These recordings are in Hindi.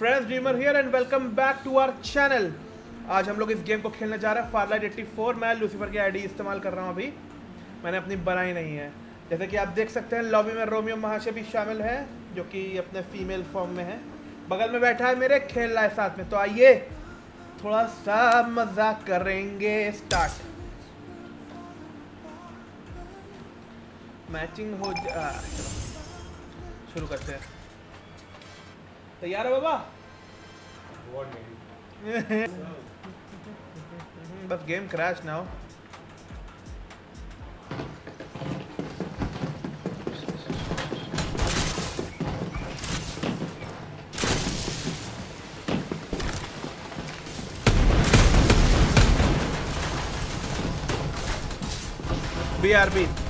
Friends dreamer here and welcome back to our channel आज हम लोग इस गेम को खेलने जा रहे हैं फारलाइट 84 मैं लूसीफर की आईडी इस्तेमाल कर रहा हूँ अभी। मैंने अपनी बनाई नहीं है। जैसे कि आप देख सकते हैं लॉबी में रोमियो महाशय भी शामिल है, जो कि अपने फीमेल फॉर्म में है। बगल में बैठा है मेरे, खेल रहा है साथ में। तो आइए, थोड़ा सा मज़ाक करेंगे स्टार्ट मैचिंग हो जा शुरू करते हैं। तैयार है बाबा? बस गेम क्रैश नाउ BRB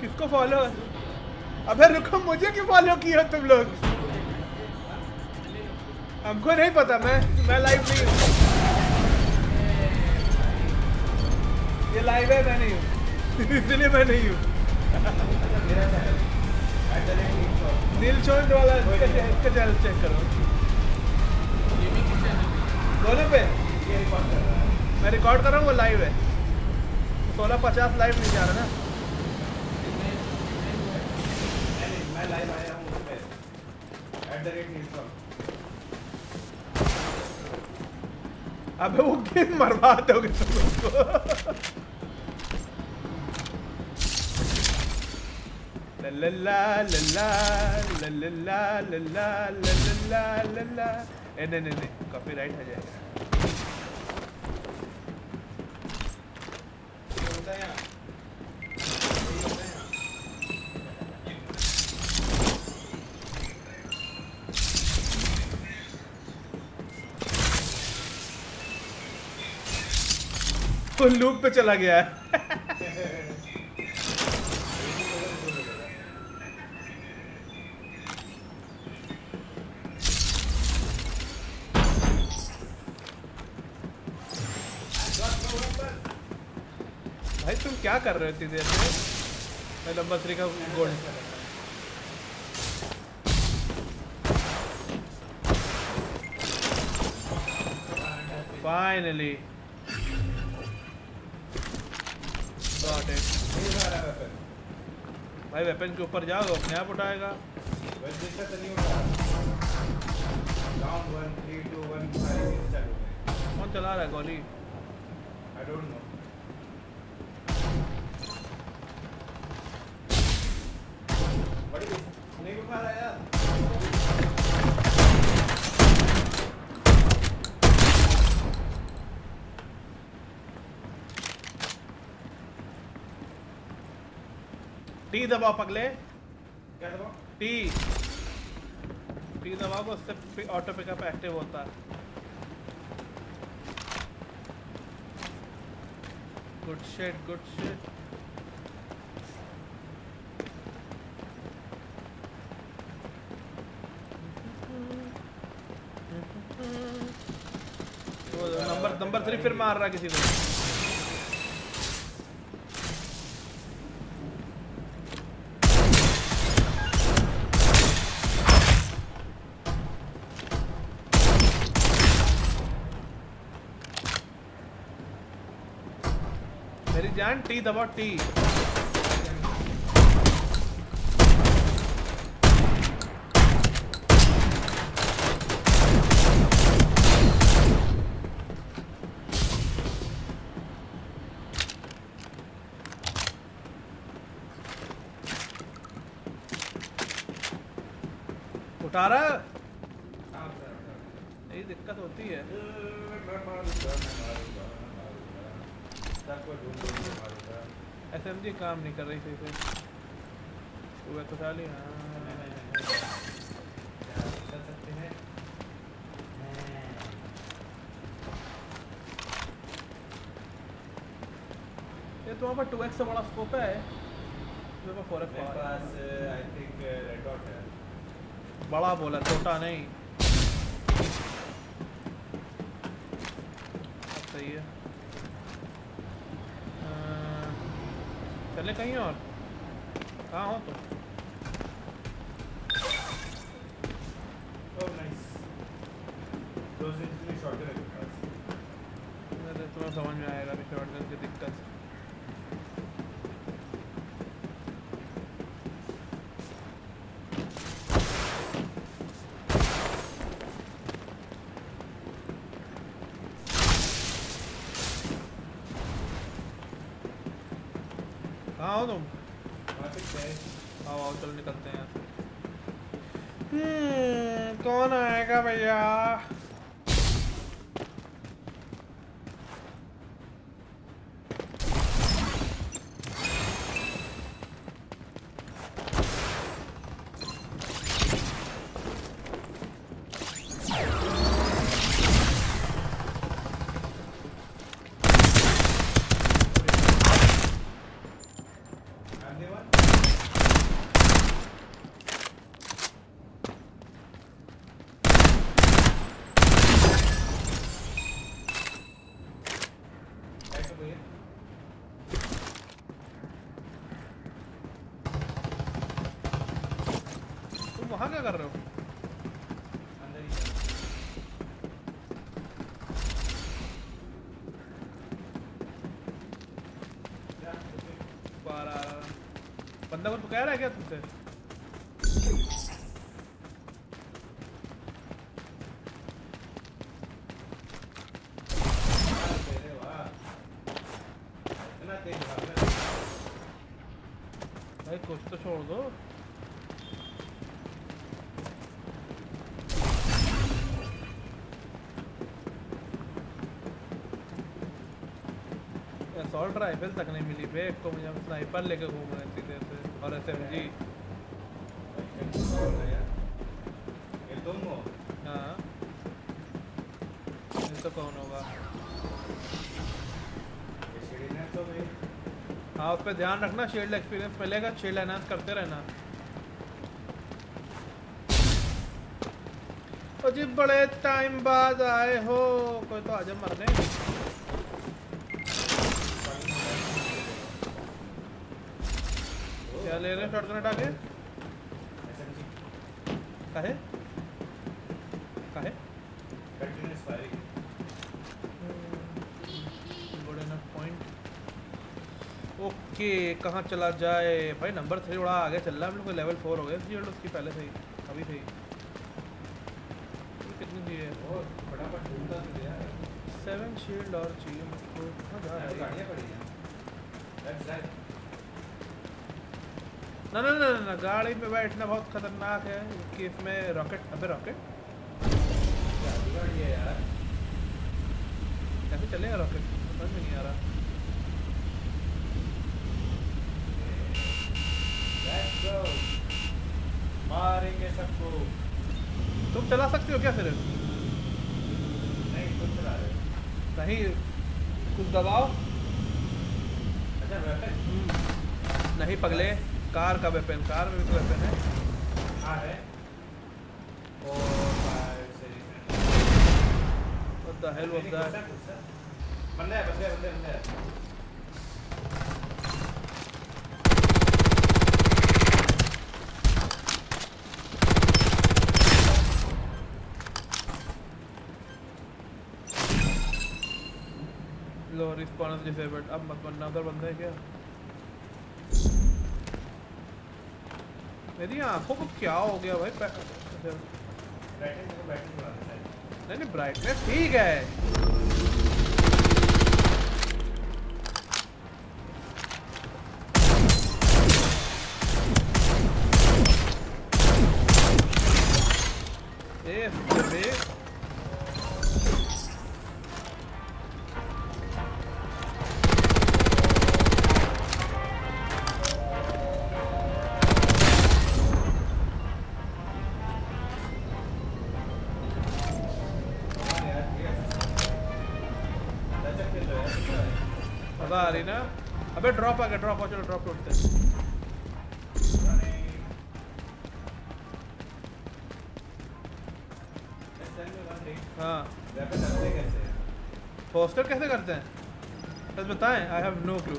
किसको फॉलो अबे रुको मुझे क्यों फॉलो किया तुम लोग? हमको नहीं पता मैं मैं लाइव नहीं हूँ। ये लाइव है मैं नहीं हूँ। इसलिए मैं नहीं हूँ। नील शॉप वाला इसका चैनल चेक करो। दोनों पे। मैं रिकॉर्ड कर रहा हूँ वो लाइव है। सोलह पचास लाइव नहीं जा रहा ना। अबे वो गेम मरवा दोगे तुम उसको ला ला ला ला ला ला ला ला ला ला ला ला ला ला ए नहीं नहीं नहीं कॉपीराइट आ जाएगा वो लूप पे चला गया है। भाई, तुम क्या कर रहे हो इतनी देर से? मैं नंबर थ्री का गोल्ड। फाइनली भाई वेपन के ऊपर जाओ अपने आप उठाएगा। कौन चला रहा है गोली? आई डोंट नो दबाओ पगले। क्या दबाओ? टी टी दबाओ उससे ऑटो पिकअप एक्टिव होता है। Good shit good shit number number three फिर मार रहा किसी को टी दबा टी उठा रहा है? हाँ, सर, सर। यही दिक्कत होती है मैं मारूँगा, मैं मारूँगा, मैं मारूँगा। सबको ढूंढ ढूंढ के मारूँगा। एस काम नहीं कर रही सही से सुबह तो हाँ क्या कर सकते हैं? ये तुम्हारे पास टू एक्स से बड़ा स्कोप है। मेरे पास फोर मेरे पास आई थिंक रेड डॉट है। बड़ा बोला छोटा नहीं। सही है। चले कहीं और? कहाँ हो तुम? तो तुम्हें समझ में आएगा अभी शॉर्ट गन की दिक्कत। हो तुम। आओ आओ चलो निकलते हैं। हम्म कौन आएगा भैया I'm the one? ऐसा कोई है? तुम वहाँ क्या कर रहे हो अंदर ही है। क्या? ओके। बारह बंदा कुछ कह रहा है क्या तुमसे। भाई, कुछ तो छोड़ दो। असॉल्ट राइफल तक नहीं मिली बे एक को मुझे स्नाइपर लेके घूम रहे थे। और है यार? ये तुम हो? हाँ तो कौन होगा हाँ उस पर ध्यान रखना शील्ड एक्सपीरियंस मिलेगा शील्ड एनहांस करते रहना जी बड़े टाइम बाद आए हो कोई तो आजा मरने क्या ले रहे हो? शॉटगन हटा के? काहे? काहे? Continuous firing good enough point okay कहाँ चला जाए? भाई नंबर थ्री बड़ा आगे चल रहा है। हम लोग लेवल फोर हो गया शील्ड उसकी पहले से ही अभी से ही। कितनी दी है और फटाफट ढूंढता तो यार सेवन शील्ड और चाहिए मुझको कहाँ जा रहा है? गाड़ियाँ पड़ी हैं। ना ना ना ना, गाड़ी में बैठना बहुत खतरनाक है। कि इसमें रॉकेट अबे रॉकेट। गाड़ी है यार कैसे चलेगा रॉकेट? समझ नहीं आ रहा। मारेंगे सबको। तुम चला सकते हो क्या फिर? नहीं तुम चला रहे नहीं कुछ दबाओ। अच्छा नहीं पगले। कार का वेपन कार में भी तो वेपन है। हाँ है। और What the hell was that? बंदे हैं बंदे हैं, बंदे हैं, बंदे हैं। लो रिस्पॉन्स डिसेबल्ड अब मत बनना उधर बंदा है क्या? मेरी आँखों को क्या हो गया भाई? ब्राइटनेस अच्छा। नहीं नहीं ब्राइटनेस ठीक है। अबे ड्रॉप आ गया ड्रॉप चलो ड्रॉप उठते हैं। हाँ। पोस्टर कैसे करते हैं? बस बताएँ आई हैव नो क्लू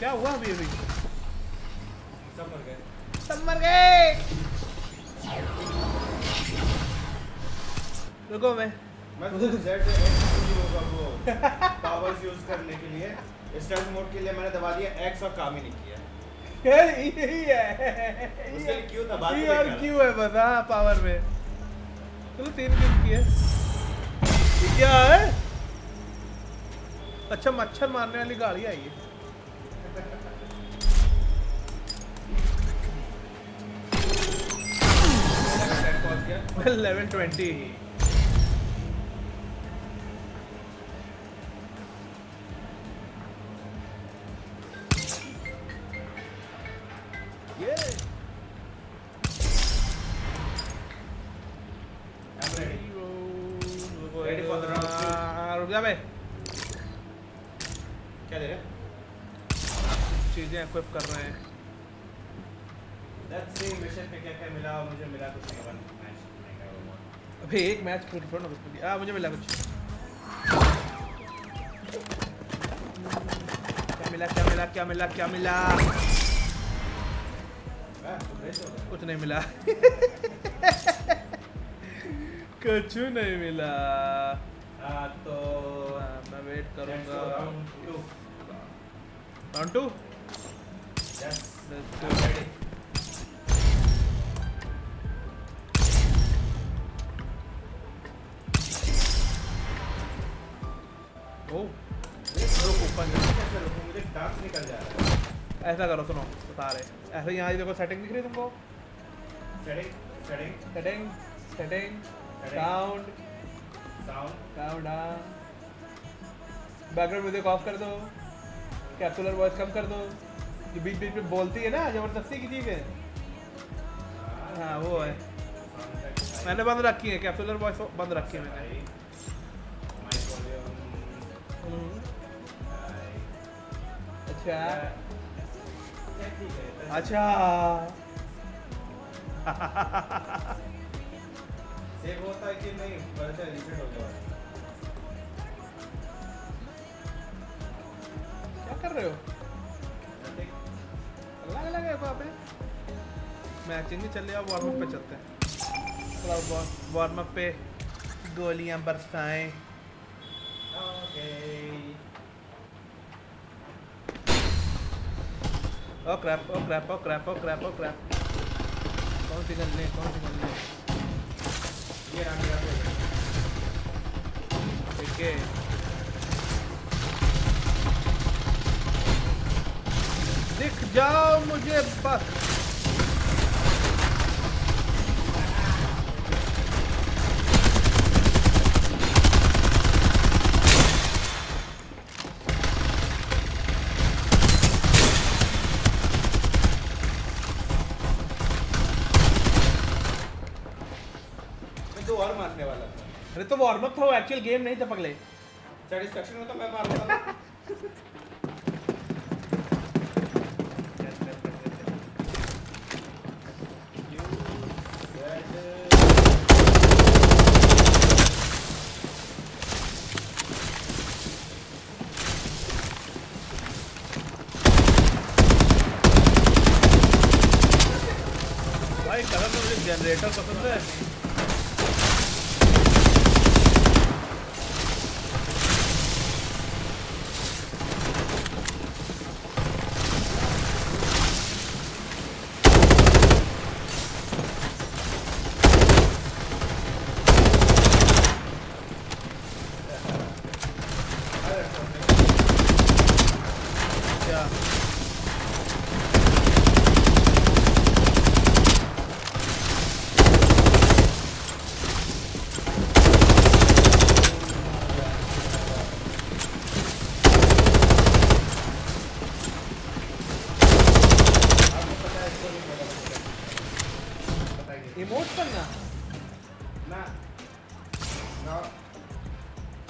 क्या हुआ अभी अभी? सब मर गए। सब मर गए। रुको मैं। मैं तो पावर्स यूज़ करने के लिए स्टंट मोड के लिए मैंने दबा दिया एक्स और काम ही नहीं किया यही है उसके लिए क्यों और क्यों है बस हाँ पावर में। चलो तीन किल किए। क्या है? अच्छा मच्छर मारने वाली गाड़ी आई है। दे रहे चीज़ें इक्विप कर रहे हैं। मिशन पे क्या क्या मिला मुझे मिला कुछ नहीं वन मैच नहीं कर वो अबे एक मैच खेल छोड़ ना कुछ भी। आ मुझे मिला कुछ। क्या मिला क्या मिला क्या मिला क्या मिला? कुछ नहीं मिला। कुछ नहीं मिला। हाँ तो मैं वेट करूँगा। Round 2 राउंड टू ओ जा। जा है ऐसा करो सुनो बता रहे ऐसे यहाँ देखो सेटिंग दिख रही है तुमको? Setting setting setting setting sound sound sound background music off कर दो। कैप्सुलर वॉइस कम कर दो। ये बीच बीच में बोलती है ना ज़बरदस्ती की चीज़। है हाँ। वो है मैंने बंद रखी है कैप्सुलर वॉइस बंद रखी है मैंने। अच्छा। अच्छा। सेव होता है कि नहीं हो क्या कर रहे हो? अलग अलग है वहाँ पे मैचिंग नहीं चल रही वार्म अप पे चलते हैं। वार्म अप पे गोलियाँ बरसाएँ। Okay. Oh crap oh crap oh crap oh crap oh crap कौन सी गन ले कौन सी गन ले ये रहा मेरा favorite। ठीक है दिख जाओ मुझे बस मैं दो और मारने वाला था अरे तो वार्म अप था वो एक्चुअल गेम नहीं था पगले। सेटिस्फेक्शन में तो मैं मार रहा था भाई कलर में मुझे जनरेटर पसंद है।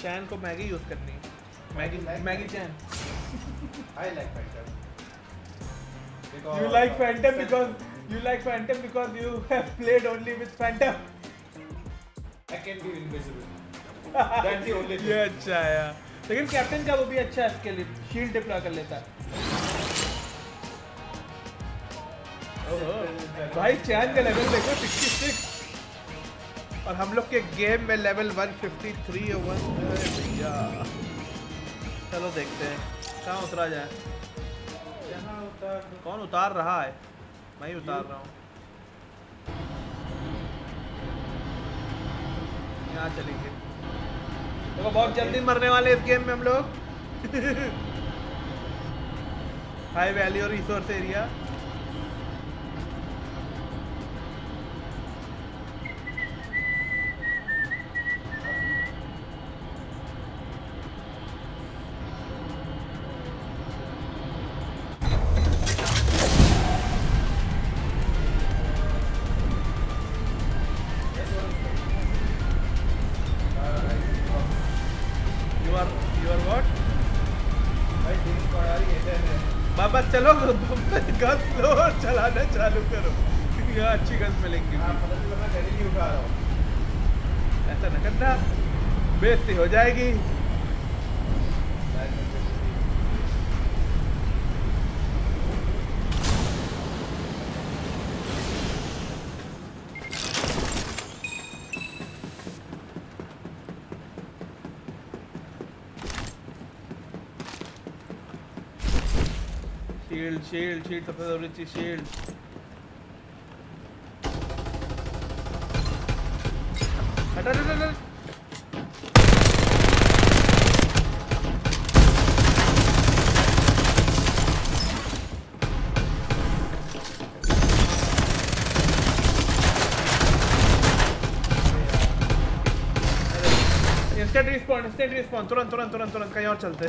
चैन को मैगी यूज़ करनी Maggie Maggi chain. I like Phantom you like Phantom because you like Phantom because you have played only with Phantom I can be invisible that's the only thing ये अच्छा है लेकिन कैप्टन का वो भी अच्छा है इसके लिए। शील्ड डिप्लॉय कर लेता है। भाई चैन का लेवल देखो 66 और हम लोग के गेम में लेवल 153 और 1 अरे भैया। चलो देखते हैं। कहाँ उतरा जाए? उतार कौन उतार रहा है? मैं ही उतार रहा हूँ। यहाँ चलेंगे। देखो बहुत जल्दी मरने वाले इस गेम में हम लोग। हाई वैल्यू और रिसोर्स एरिया बाबा चलो गन लो और चलाना चालू करो। यहाँ अच्छी गन मिलेंगी। हूँ। ऐसा न करना। बेजती हो जाएगी। शील्ड शील्ड शील्ड सबसे ज़रूरी चीज़ शील्ड हट हट हट इंस्टेंट रिस्पॉन्ड इंस्टेंट रिस्पॉन्ड तुरंत तुरंत तुरंत तुरंत कहीं और चलते।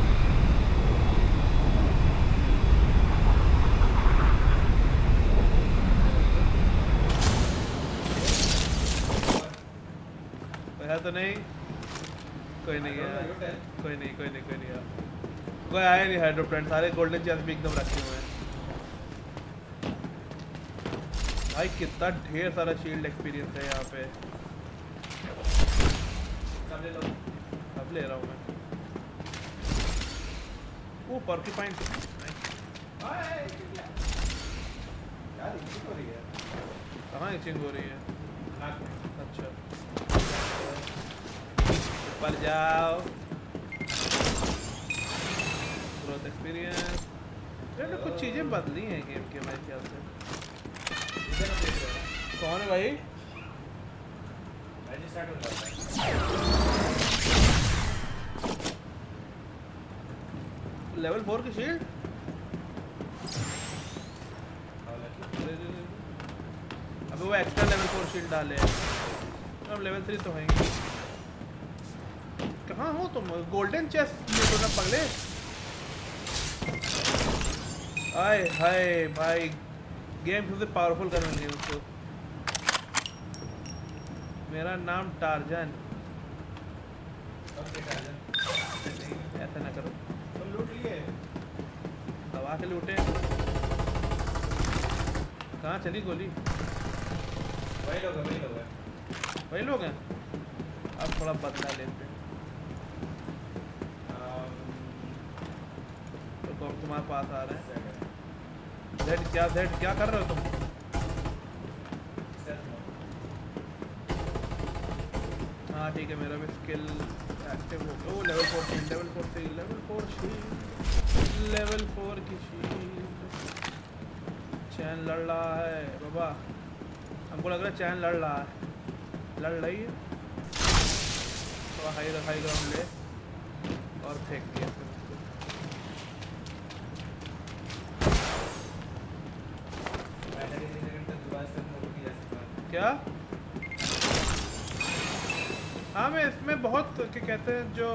तो नहीं। कोई नहीं है। कोई नहीं कोई नहीं कोई नहीं है कोई आया नहीं हाइड्रो प्लांट सारे गोल्डन चेस्ट भी एकदम रखे हुए हैं। भाई कितना ढेर सारा शील्ड एक्सपीरियंस है यहाँ पे। सब ले लो। अब ले रहा हूँ मैं। वो यार हो रही है। कहाँ इचिंग हो रही है? अच्छा। ऊपर जाओ ग्रोथ एक्सपीरियंस मैंने कुछ चीज़ें बदली हैं गेम के मेरे ख्याल से। हो कौन है भाई? हो है। लेवल फोर की शील्ड हालाँकि अबे वो एक्स्ट्रा लेवल फोर शील्ड डाले हैं। अब लेवल थ्री तो है ही। कहाँ हो तुम गोल्डन चेस्ट ले लो ना पगले। आय हाय भाई गेम सबसे पावरफुल करने लगी उसको। मेरा नाम टार्जन। ऐसा ना करो। तुम लूट लिए। दबा के लूटे। कहाँ चली गोली? वही लोग हैं वही लोग हैं। वही लोग हैं? अब थोड़ा बदला लेते हैं अम, तो कौन तुम्हारे पास आ रहे हैं. जेड क्या जेड क्या कर रहे हो तुम? हाँ ठीक है, मेरा भी स्किल एक्टिव हो गया। Level four shield level four shield level four shield level four की शील्ड चैन लड़ रहा है, बाबा। हमको लग रहा है चैन लड़ रहा है। लड़ रही है। थोड़ा हाई हाई ग्राउंड ले। और फेंक दिया फिर उसको। मैंने किसी second तक दोबारा stealth mode की जा सकता है। क्या हाँ मैं इसमें बहुत, क्या कहते हैं, जो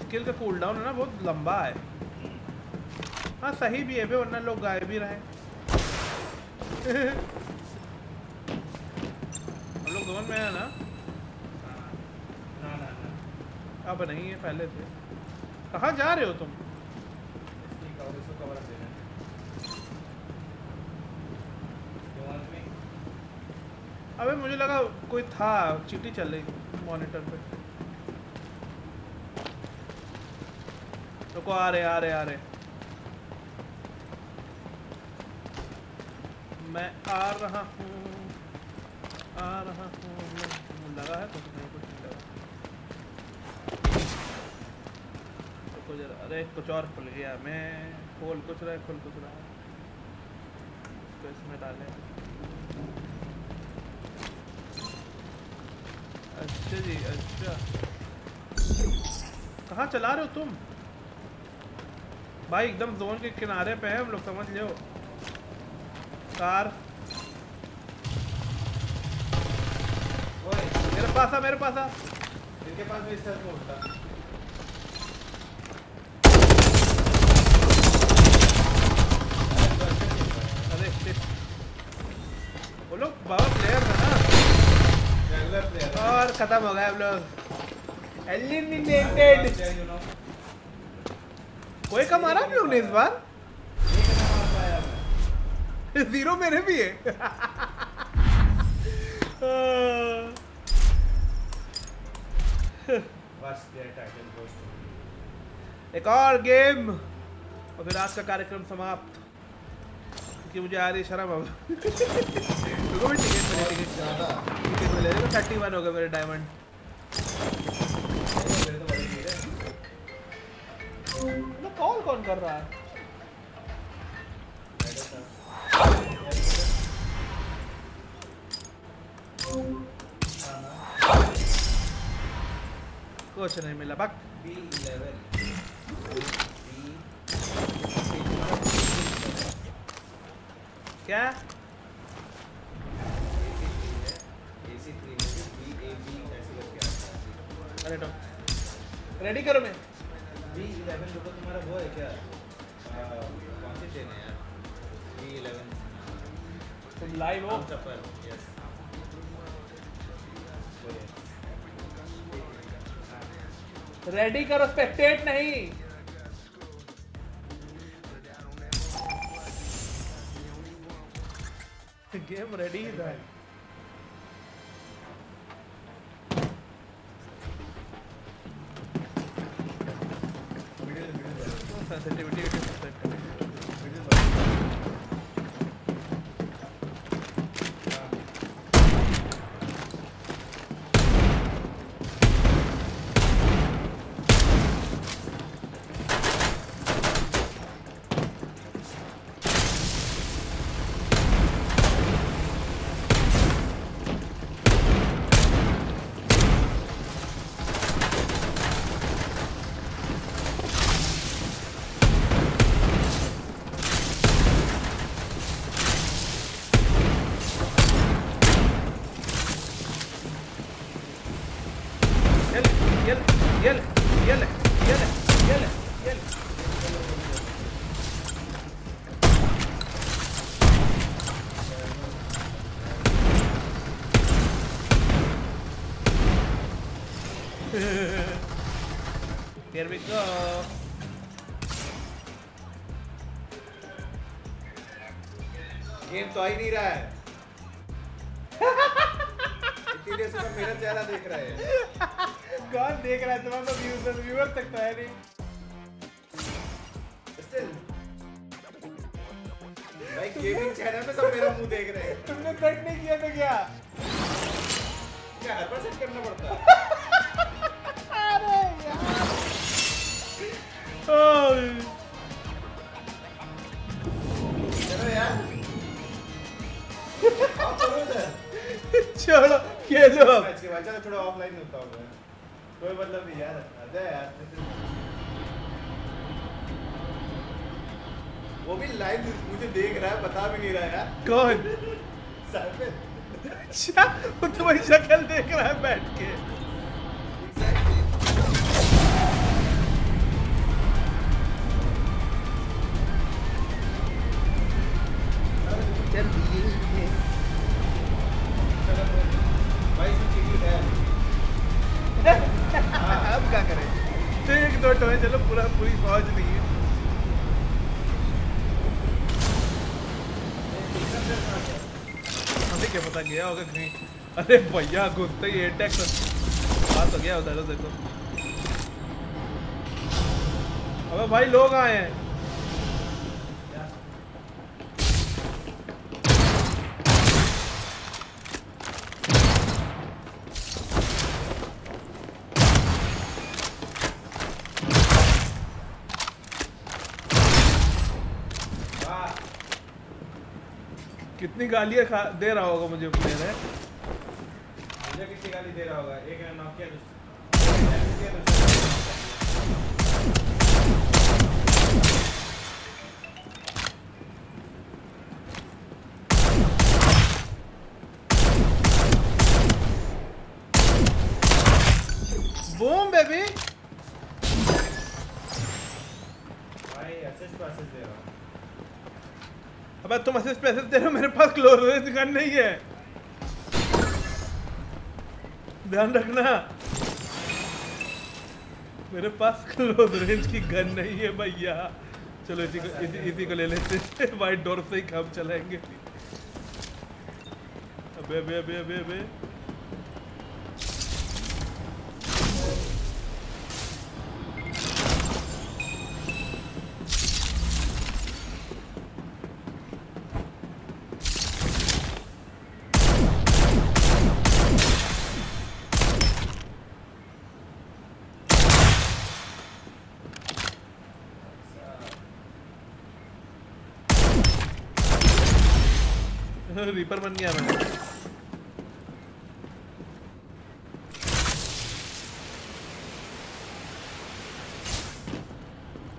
स्किल का कूल डाउन है ना, बहुत लंबा है। हाँ सही भी है बे, वरना लोग गायब भी रहे। हम लोग जोन में है ना? अब नहीं है, पहले थे। कहाँ जा रहे हो तुम? अबे, मुझे लगा कोई था, चीटी चल रही मॉनिटर पे। रुको आ रहे आ रहे आ रहे। मैं आ रहा हूँ, आ रहा हूँ। लगा है कुछ नहीं कुछ नहीं लगा। रुको जरा अरे कुछ और खुल गया मैं। खोल कुछ रहा है, खुल कुछ रहा है। इसको इसमें डालें। अच्छा जी अच्छा। कहाँ चला रहे हो तुम? भाई एकदम जोन के किनारे पे है हम लोग समझ लो कार। ओए, मेरे पास आ मेरे पास आ। इनके पास भी। अरे। वो लोग बाबा प्लेयर है ना। और खत्म हो गया हम लोग। एलिमिनेटेड कोई कम आ रहा हम लोग ने इस बार। ज़ीरो मेरे भी है. एक और गेम और फिर आज का कार्यक्रम समाप्त। क्योंकि मुझे आ रही शर्म अब। रुको मैं टिकट मिले टिकट टिकट मिले थर्टी वन हो गए मेरे डायमंड कॉल कौन कर रहा है। कुछ नहीं मिला, बक। क्या? अरे तो रेडी करो मैं। वी इलेवन तुम्हारा वो है क्या? कौन सी ट्रेन है यार? वी इलेवन तुम लाइव हो? सफ़र यस रेडी करो स्पेक्टेट नहीं। गेम रेडी ही। था Here we go. गेम तो आ ही नहीं रहा है। इतनी देर से सब मेरा चेहरा देख रहा है। कौन देख रहा है? तुम्हारा तो व्यूअर व्यूअर तक तो है नहीं। स्टिल भाई गेमिंग चैनल में सब मेरा मुँह देख रहे हैं। तुमने सेट नहीं किया तो क्या? क्या हर बार सेट करना पड़ता है। चलो खेलो चलो थोड़ा ऑफलाइन होता होगा। कोई मतलब नहीं यार अरे यार वो भी लाइव मुझे देख रहा है बता भी नहीं रहा यार। कौन? सर। पे अच्छा वो तुम्हारी शक्ल देख रहा है बैठ के। गया होगा कहीं। अरे भैया, घुसते ही एटेक बात हो गया उधर देखो। अबे भाई, लोग आए हैं। कितनी गालियाँ खा दे रहा होगा मुझे प्लेयर है मुझे कितनी गाली दे रहा होगा? एक ने नॉक किया दूसरा किया दूसरा बूम बेबी भाई असिस्ट पे दे रहा हूँ। अबे तुम असिस्ट पे असिस्ट दे रहे हो मेरे पास क्लोज रेंज गन नहीं है। ध्यान रखना। मेरे पास क्लोज रेंज की गन नहीं है भैया। चलो इसी को इसी, इसी को ले लेते वाइट डोर से ही काम चलाएँगे अबे अबे अबे अबे अबे। रीपर बन गया मैं।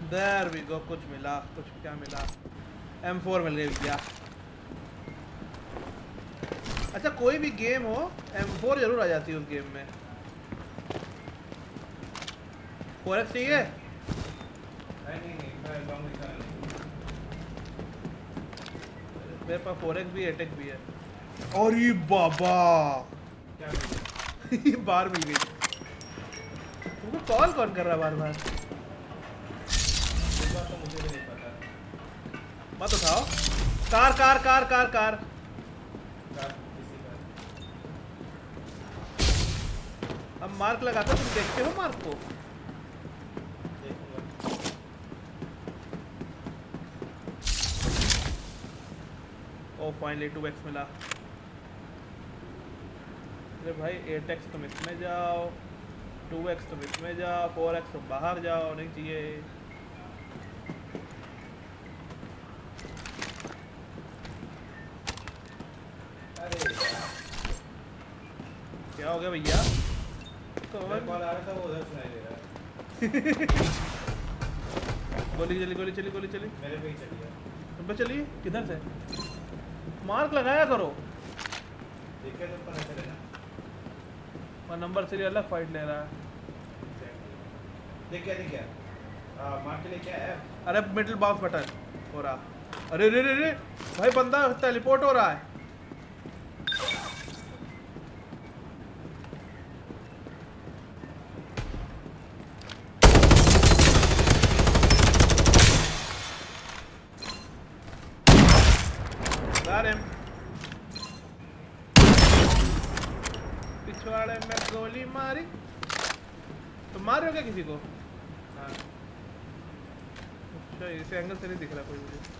देर वी गो कुछ मिला, कुछ क्या मिला? M4 मिल गई भैया। अच्छा कोई भी गेम हो M4 ज़रूर आ जाती है उस गेम में। फोरेक्स ठीक है? नहीं नहीं नहीं, मैं निकाल नहीं। मेरे पास फोरेक्स भी एटेक भी है। अरे बाबा। ये बार मिल गई। तुमको कॉल कौन कर रहा है बार बार तो मुझे भी नहीं पता। मत उठाओ। Car car car car car. Car अब मार्क लगाता तुम देखते हो मार्क को देखूँगा ओ फाइनली टू एक्स मिला। अरे भाई एट एक्स तुम इसमें जाओ टू एक्स तुम इसमें जाओ फोर एक्स तुम बाहर जाओ नहीं चाहिए। क्या हो गया भैया? मेरा कौन कॉल आ रहा था वो उधर सुनाई दे रहा। है गोली चली गोली चली गोली चली। मेरे पे ही चली गया तुम पे चलिए किधर से? मार्क लगाया करो। देखे तो और नंबर थ्री अलग फाइट ले रहा है। देख क्या देख। क्या आ, के लिए क्या है? अरे मिडिल बाउंस बटन हो रहा। अरे रे रे रे। भाई बंदा टेलीपोर्ट हो रहा है Got him. पिछवाड़े में गोली मारी तुम मार रहे हो क्या किसी को? हाँ। अच्छा इस एंगल से नहीं दिख रहा कोई मुझे।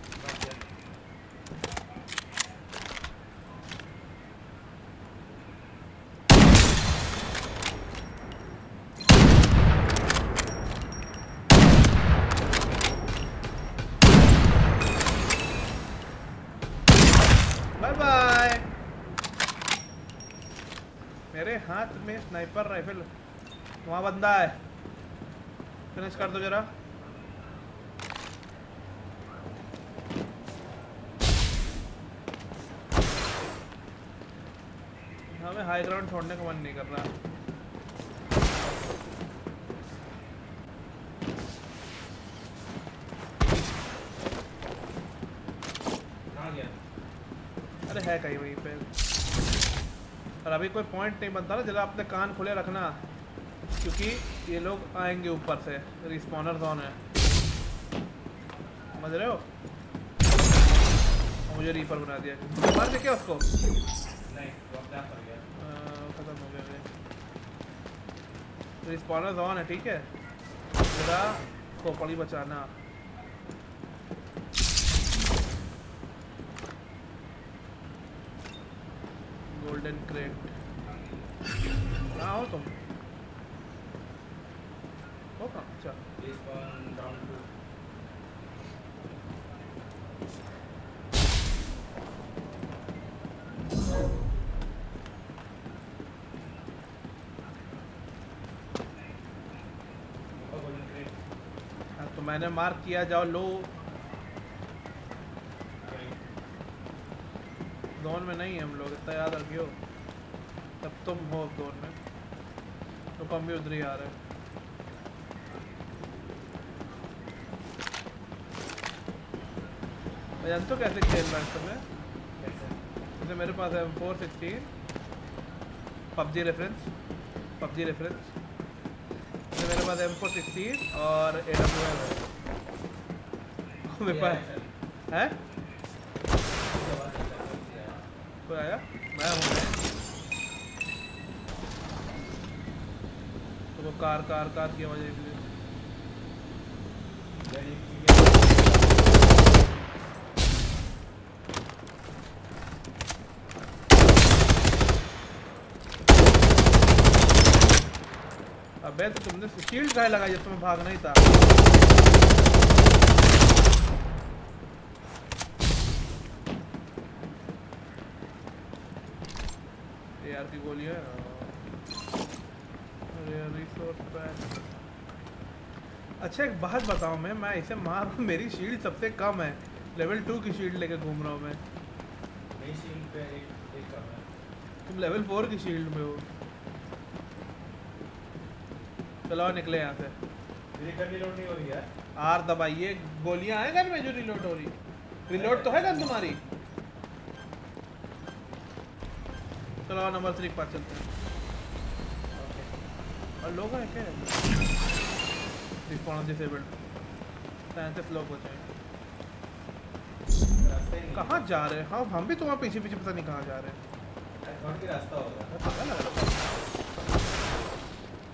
हाथ में स्नाइपर राइफल वहाँ बंदा है। फिनिश कर दो जरा। हमें हाई ग्राउंड छोड़ने का मन नहीं कर रहा। है कहीं वहीं पे। और अभी कोई पॉइंट नहीं बनता ना, जरा अपने कान खुले रखना। क्योंकि ये लोग आएँगे ऊपर से रिस्पॉनर जोन है। समझ रहे हो? मुझे रीपर बना दिया। मार दे क्या उसको? नहीं खत्म हो गया रिस्पॉनर जोन है ठीक है? जरा खोपड़ी बचाना। मैंने मार्क किया, जाओ लो। जोन में नहीं हम लोग, इतना याद रखियो। तब तुम हो जोन में। तो कम भी उधर ही आ रहे हैं। जानते कैसे खेल रहा है तुम्हें? जैसे मेरे पास है four sixteen PUBG reference PUBG reference मेरे पास एम फोर सिक्सटीन और ए डब्ल्यू एम है। मेरे पास। है। कोई आया? मैं हूँ। मैं तो वो कार कार कार की आवाज़ अबे तो तुमने शील्ड काहे लगाई जब तुम्हें भागना ही था। AR की गोली है। अरे रिसोर्स पैक अच्छा एक बात बताऊँ मैं मैं इसे मार मेरी शील्ड सबसे कम है। लेवल टू की शील्ड लेके घूम रहा हूँ मैं। मेरी शील्ड पे एक एक कम है। तुम लेवल फोर की शील्ड में हो। चलो निकले यहाँ से। रिलोड नहीं हो रही है आर दबाइए। गोलियाँ हैं गन में जो रिलोड हो रही। रिलोड तो है गन तुम्हारी? चलो नंबर थ्री के पास चलते हैं। और लोग हैं क्या? रिस्पॉन्स डिसेबल्ड सैंतीस लोग बचे हैं रास्ता ही कहाँ जा रहे हैं? हाँ हम भी तो वहाँ पीछे पीछे पता नहीं कहाँ जा रहे हैं। की रास्ता होगा। पता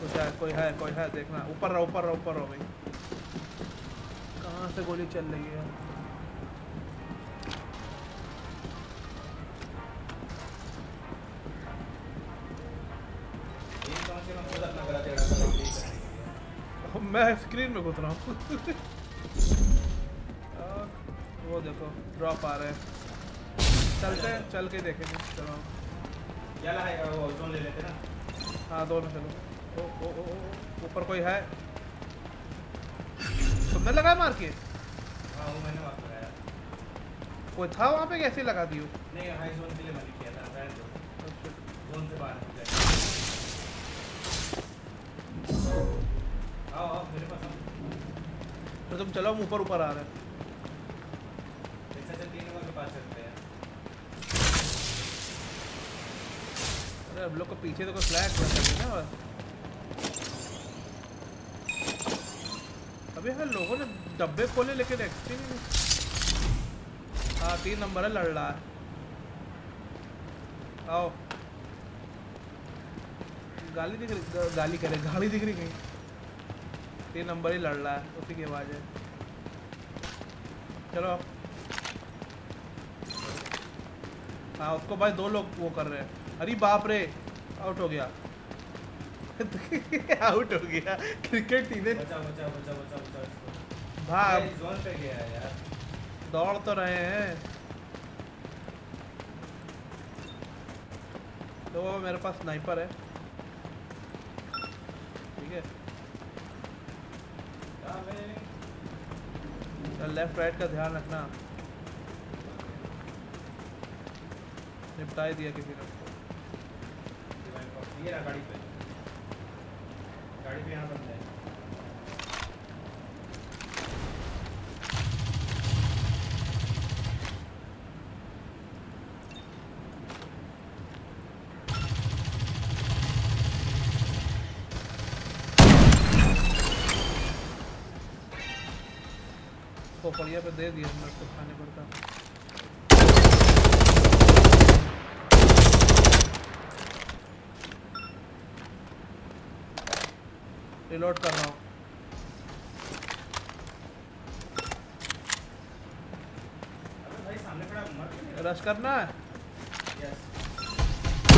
कुछ है कोई है कोई है देखना। ऊपर रहो ऊपर रहो ऊपर रहो भाई। कहाँ से गोली चल रही है? मैं स्क्रीन में घुस रहा हूँ। वो देखो ड्रॉप आ रहे हैं। चलते हैं चल के देखेंगे। चलो। क्या लाएगा वो जोन ले लेते ना। हाँ दोनों चलो। ओ ओ ओ ओ, ऊपर कोई है? तुमने लगाया मार के? हाँ वो मैंने वहाँ लगाया। कोई था वहाँ पे? कैसे लगा दियो? नहीं हाई जोन के लिए मैंने किया था दो जोन से बाहर। तो तुम चलो, हम ऊपर ऊपर आ रहे हैं। हैं अरे, हम लोग को पीछे तो कोई फ्लैग कर सकते ना। अबे यार, लोगों ने डब्बे खोले, लेकिन एक्सटी नहीं हाँ तीन नंबर है, लड़ रहा है। आओ। गाली दिख रही गाली करे गाड़ी दिख रही कहीं। तीन नंबर ही लड़ रहा है उसी की आवाज़ है। चलो। हाँ उसको भाई दो लोग वो कर रहे हैं। अरे बाप रे आउट हो गया। आउट हो गया। क्रिकेट सीधे भाग। जोन पे गया यार। दौड़ तो रहे हैं। तो मेरे पास स्नाइपर है। ठीक हाँ मैं चल लेफ़्ट राइट का ध्यान रखना। निपटा ही दिया किसी ने, गाड़ी पे? गाड़ी पे यहाँ बंद है। खोपड़िया पे दे दिया मेरे को खाने पड़ता रिलोड कर रहा हूँ। रश करना है यस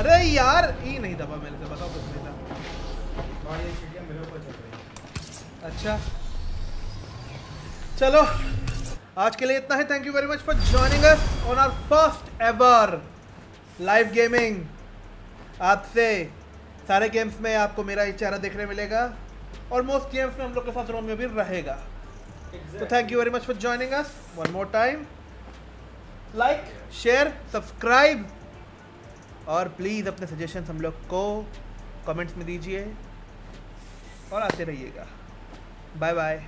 अरे यार ई नहीं दबा मेरे से बताओ कुछ नहीं था और ये चिड़िया मेरे ऊपर चल रही है अच्छा चलो, आज के लिए इतना ही। Thank you very much for joining us on our first ever live gaming आपसे सारे गेम्स में आपको मेरा ही चेहरा देखने मिलेगा और मोस्ट गेम्स में हम लोग के साथ रोमियो भी रहेगा। तो thank you very much for joining us one more time like share subscribe और प्लीज़ अपने सजेशंस हम लोग को कमेंट्स में दीजिए और आते रहिएगा। Bye bye